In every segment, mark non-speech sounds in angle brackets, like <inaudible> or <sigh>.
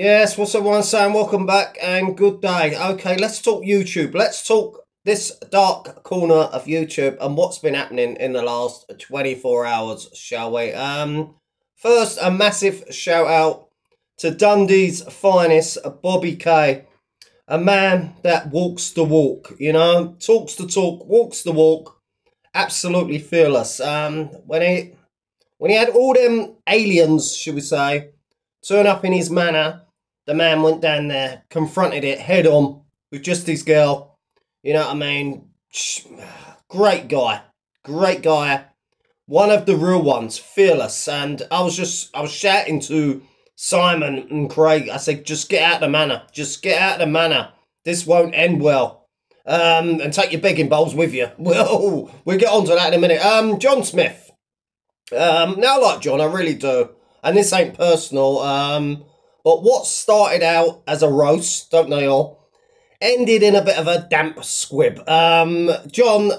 Yes, what's up, everyone saying? Welcome back and good day. Okay, let's talk YouTube. Let's talk this dark corner of YouTube and what's been happening in the last 24 hours, shall we? Um, first, a massive shout out to Dundee's finest, Bobby K. A man that walks the walk, you know, talks the talk, walks the walk, absolutely fearless. Um, when he when he had all them aliens, should we say, turn up in his manor, the man went down there, confronted it head on with just his girl. You know what I mean? Great guy. Great guy. One of the real ones, fearless. And I was just, I was shouting to Simon and Craig. I said, just get out of the manor. Just get out of the manor. This won't end well. Um, and take your begging bowls with you. <laughs> Well, we'll get on to that in a minute. Um, John Smith. Um, now I like John, I really do. And this ain't personal. Um, but what started out as a roast, don't they all, ended in a bit of a damp squib. Um, John,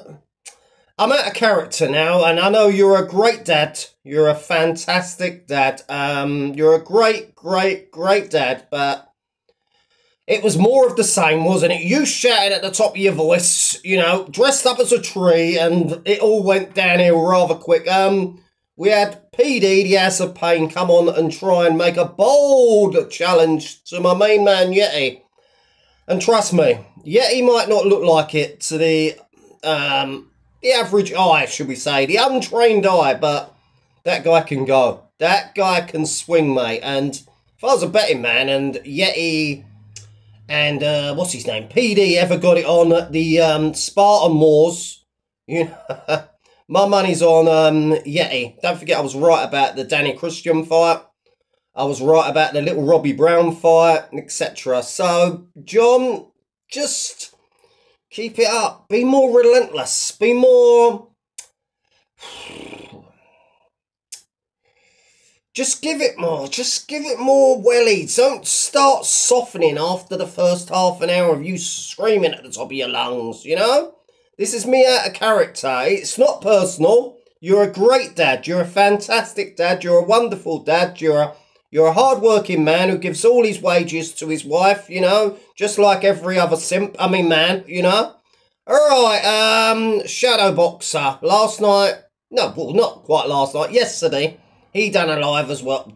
I'm out of character now, and I know you're a great dad. You're a fantastic dad. Um, you're a great, great, great dad, but it was more of the same, wasn't it? You shouting at the top of your voice, you know, dressed up as a tree, and it all went downhill rather quick. Um, we had PD, the Ass of Pain, come on and try and make a bold challenge to my main man Yeti. And trust me, Yeti might not look like it to the um, the average eye, should we say, the untrained eye, but that guy can go. That guy can swing, mate. And if I was a betting man and Yeti and uh, what's his name, PD ever got it on the um, Spartan Moors, you <laughs> know, my money's on um, Yeti. Don't forget, I was right about the Danny Christian fight. I was right about the little Robbie Brown fight, etc. So, John, just keep it up. Be more relentless. Be more. <sighs> Just give it more. Just give it more wellies. Don't start softening after the first half an hour of you screaming at the top of your lungs, you know? This is me out of character. It's not personal. You're a great dad. You're a fantastic dad. You're a wonderful dad. You're a you're a hard-working man who gives all his wages to his wife, you know, just like every other simp. I mean, man, you know. All right, um, Shadow Boxer. Last night, no, well, not quite last night. Yesterday, he done a live as well.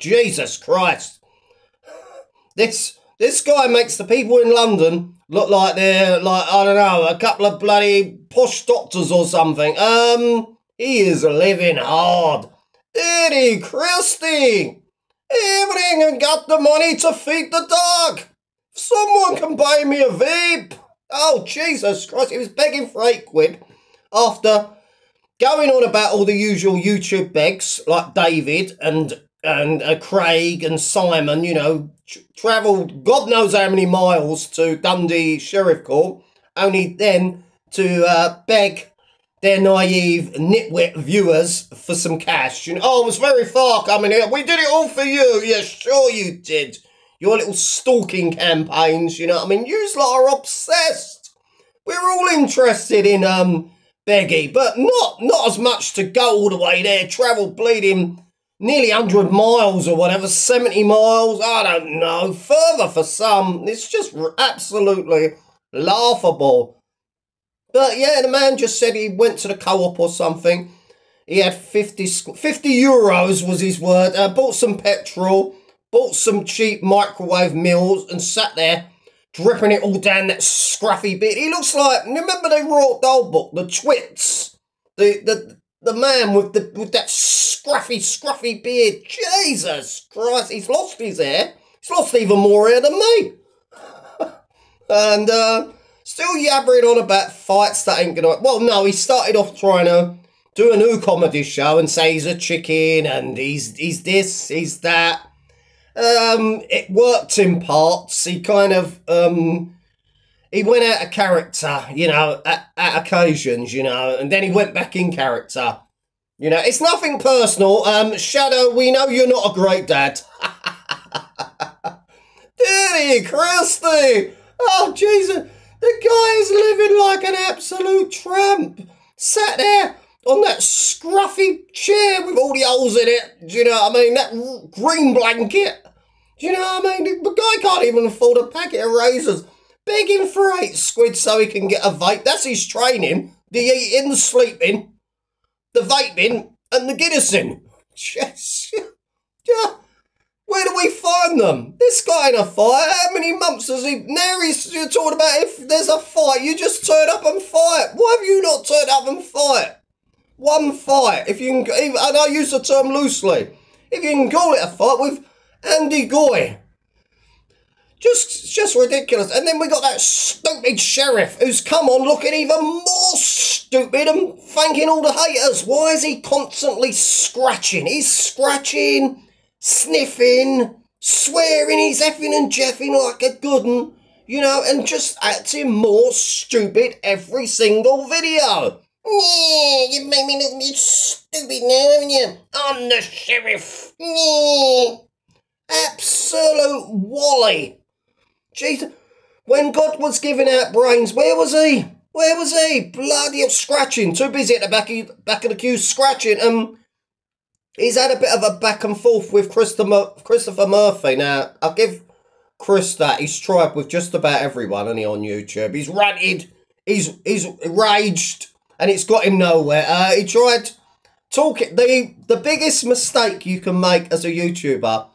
Jesus Christ, <laughs> this this guy makes the people in London look like they're like I don't know a couple of bloody posh doctors or something. Um, he is living hard. Eddie Christie, everything and got the money to feed the dog. Someone can buy me a vape. Oh Jesus Christ! He was begging for eight quid after going on about all the usual YouTube begs like David and and uh, Craig and Simon, you know, travelled God knows how many miles to Dundee Sheriff Court, only then to uh, beg their naive nitwit viewers for some cash. You know, oh, it was very far coming here. We did it all for you. Yeah, sure you did. Your little stalking campaigns, you know what I mean? You lot are obsessed. We're all interested in um Beggy, but not not as much to go all the way there, travel bleeding nearly 100 miles or whatever, 70 miles, I don't know, further for some. It's just absolutely laughable. But yeah, the man just said he went to the co-op or something. He had 50, 50 euros was his word. Uh, bought some petrol, bought some cheap microwave meals and sat there dripping it all down that scruffy bit. He looks like, remember the Roald Dahl book, The Twits? The, the, the man with the with that scruffy, scruffy beard. Jesus Christ, he's lost his hair. He's lost even more hair than me. <laughs> and uh, still yabbering on about fights that ain't gonna. Well, no, he started off trying to do a new comedy show and say he's a chicken and he's he's this, he's that. Um, it worked in parts. He kind of um he went out of character, you know, at, at occasions, you know, and then he went back in character. You know, it's nothing personal. Um, Shadow, we know you're not a great dad. <laughs> Daddy Christy! Oh, Jesus! The guy is living like an absolute tramp. Sat there on that scruffy chair with all the holes in it. Do you know what I mean? That green blanket. Do you know what I mean? The guy can't even afford a packet of razors. Begging for eight squid so he can get a vape. That's his training. The eating, the sleeping, the vaping, and the Guinnessing. <laughs> Yes. yeah. Where do we find them? This guy in a fight. How many months has he? Now he's you're talking about if there's a fight, you just turn up and fight. Why have you not turned up and fight? One fight. If you can, and I use the term loosely. If you can call it a fight with Andy Goy. Just, just ridiculous. And then we got that stupid sheriff who's come on looking even more stupid and thanking all the haters. Why is he constantly scratching? He's scratching, sniffing, swearing he's effing and jeffing like a good one, you know, and just acting more stupid every single video. Yeah, you made me look stupid now, haven't you? I'm the sheriff. Yeah. Absolute Wally. Jesus. When God was giving out brains, where was he? Where was he? Bloody scratching. Too busy at the back of, back of the queue scratching. Um, he's had a bit of a back and forth with Christopher, Christopher Murphy. Now, I'll give Chris that. He's tried with just about everyone, and he on YouTube. He's ranted. He's he's raged, and it's got him nowhere. Uh, he tried talking. The the biggest mistake you can make as a YouTuber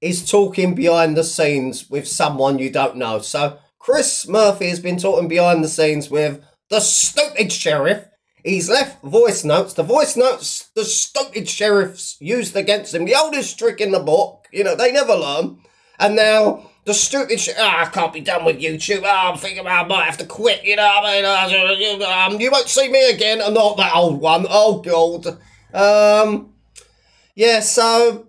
is talking behind the scenes with someone you don't know. So Chris Murphy has been talking behind the scenes with the stupid sheriff. He's left voice notes. The voice notes the stupid sheriffs used against him. The oldest trick in the book. You know, they never learn. And now the stupid shit. Oh, I can't be done with YouTube. Oh, I'm thinking I might have to quit. You know what I mean? Um, you won't see me again. And not that old one. Oh, God. Um, yeah, so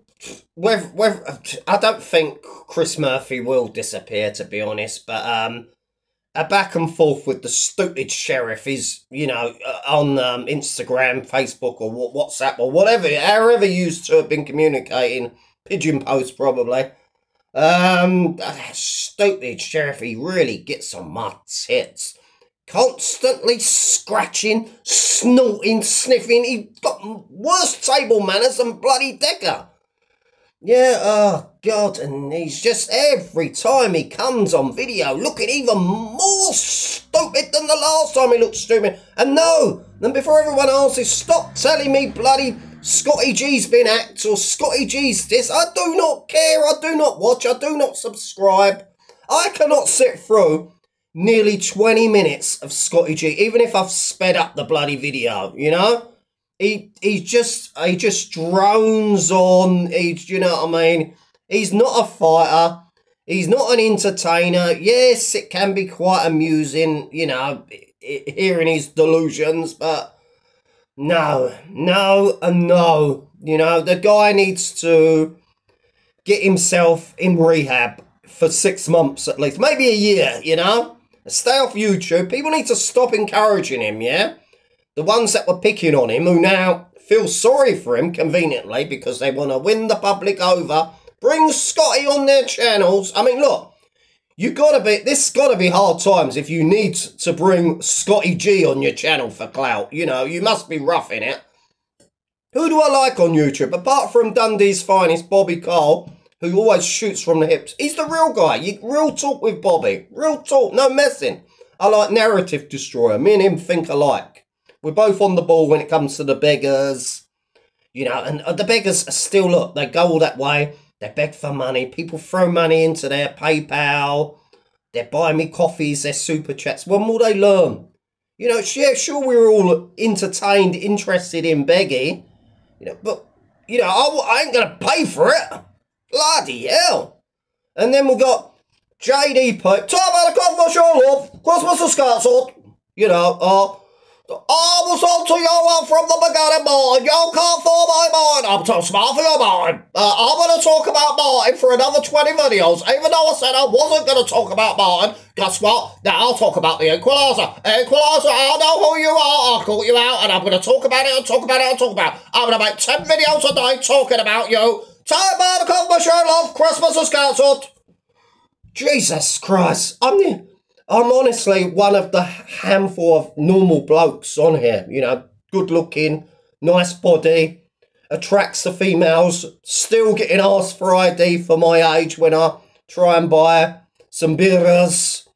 with with I don't think Chris Murphy will disappear to be honest, but um, a back and forth with the stupid sheriff is you know uh, on um, Instagram, Facebook, or WhatsApp or whatever, however used to have been communicating, pigeon post probably. Um, stupid sheriff, he really gets on my tits. Constantly scratching, snorting, sniffing. He's got worse table manners than bloody Decker. Yeah, oh God, and he's just every time he comes on video looking even more stupid than the last time he looked stupid. And no, then before everyone else is stop telling me bloody Scotty G's been hacked or Scotty G's this. I do not care, I do not watch, I do not subscribe. I cannot sit through nearly 20 minutes of Scotty G, even if I've sped up the bloody video, you know? He he just he just drones on. He's you know what I mean. He's not a fighter. He's not an entertainer. Yes, it can be quite amusing, you know, hearing his delusions, but no, no, and no. You know, the guy needs to get himself in rehab for six months at least, maybe a year, you know? Stay off YouTube. People need to stop encouraging him, yeah? The ones that were picking on him, who now feel sorry for him conveniently because they want to win the public over, bring Scotty on their channels. I mean, look, you gotta be, this gotta be hard times if you need to bring Scotty G on your channel for clout. You know, you must be roughing it. Who do I like on YouTube? Apart from Dundee's finest, Bobby Cole, who always shoots from the hips. He's the real guy. You real talk with Bobby. Real talk, no messing. I like Narrative Destroyer. Me and him think alike. We're both on the ball when it comes to the beggars. You know, and the beggars are still look, they go all that way. They beg for money. People throw money into their PayPal. They're buying me coffees, their super chats. When will they learn? You know, yeah, sure, we're all entertained, interested in begging. You know, but, you know, I, I ain't going to pay for it. Bloody hell. And then we've got JD Pope. Talk about the coffee show, love. Christmas the Scots, You know, uh, I was on to you from the beginning, Martin. You can't fool my mind. I'm too smart for your mind. Uh, I'm going to talk about Martin for another 20 videos. Even though I said I wasn't going to talk about Martin, guess what? Now I'll talk about the Equalizer. Equalizer, I know who you are. I'll call you out and I'm going to talk about it and talk about it and talk about it. I'm going to make 10 videos a day talking about you. Time by the Cosmo Show, love. Christmas is cancelled. Jesus Christ. I'm the... I'm honestly one of the handful of normal blokes on here. You know, good looking, nice body, attracts the females. Still getting asked for ID for my age when I try and buy some beers.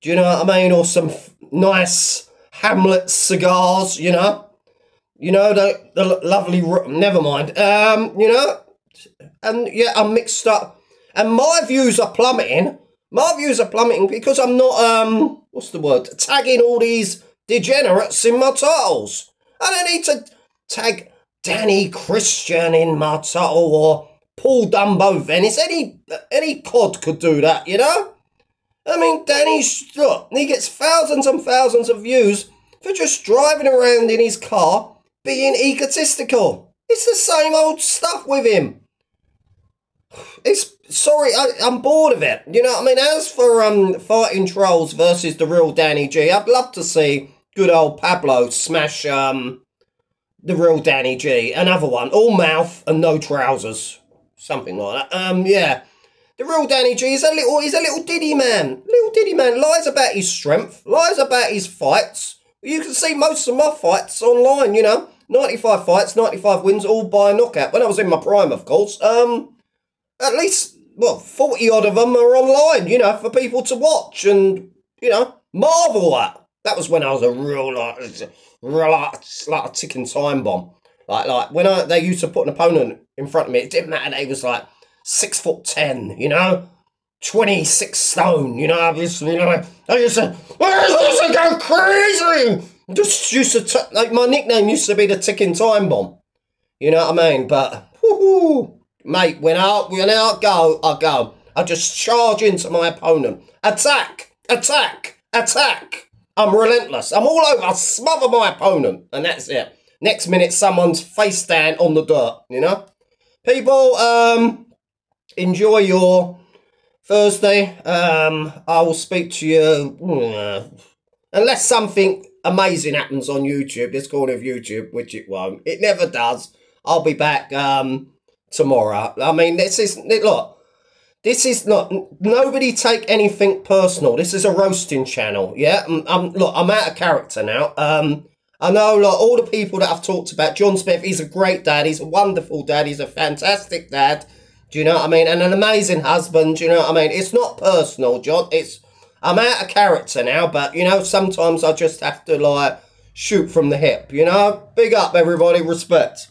Do you know what I mean? Or some nice Hamlet cigars, you know? You know, the, the lovely, never mind. Um, you know? And yeah, I'm mixed up. And my views are plummeting. My views are plummeting because I'm not, um, what's the word? Tagging all these degenerates in my titles. I don't need to tag Danny Christian in my title or Paul Dumbo Venice. Any any cod could do that, you know? I mean, Danny's look, he gets thousands and thousands of views for just driving around in his car being egotistical. It's the same old stuff with him. It's sorry, I, am bored of it. You know what I mean? As for um fighting trolls versus the real Danny G, I'd love to see good old Pablo smash um the real Danny G. Another one, all mouth and no trousers, something like that. Um, yeah. The real Danny G is a little, he's a little diddy man. Little diddy man lies about his strength, lies about his fights. You can see most of my fights online, you know. 95 fights, 95 wins, all by knockout. When I was in my prime, of course. Um, at least, well, 40 odd of them are online, you know, for people to watch and, you know, marvel at. That was when I was a real, like, real, like, like a ticking time bomb. Like, like when I they used to put an opponent in front of me, it didn't matter. They was like six foot ten, you know, twenty six stone. You know, obviously, you know, I used to, I used to go crazy. Just used to t- like my nickname used to be the ticking time bomb. You know what I mean? But mate, when I when I go, I go. I just charge into my opponent. Attack! Attack! Attack! I'm relentless. I'm all over. I smother my opponent, and that's it. Next minute, someone's face down on the dirt. You know, people. Um, enjoy your Thursday. Um, I will speak to you uh, unless something amazing happens on YouTube. This corner of YouTube, which it won't. It never does. I'll be back um tomorrow. I mean, this is look. This is not nobody take anything personal. This is a roasting channel. Yeah, I'm, I'm look. I'm out of character now. Um, I know like all the people that I've talked about. John Smith, he's a great dad. He's a wonderful dad. He's a fantastic dad. Do you know what I mean? And an amazing husband. Do you know what I mean? It's not personal, John. It's I'm out of character now, but you know sometimes I just have to like shoot from the hip. You know, big up everybody, respect.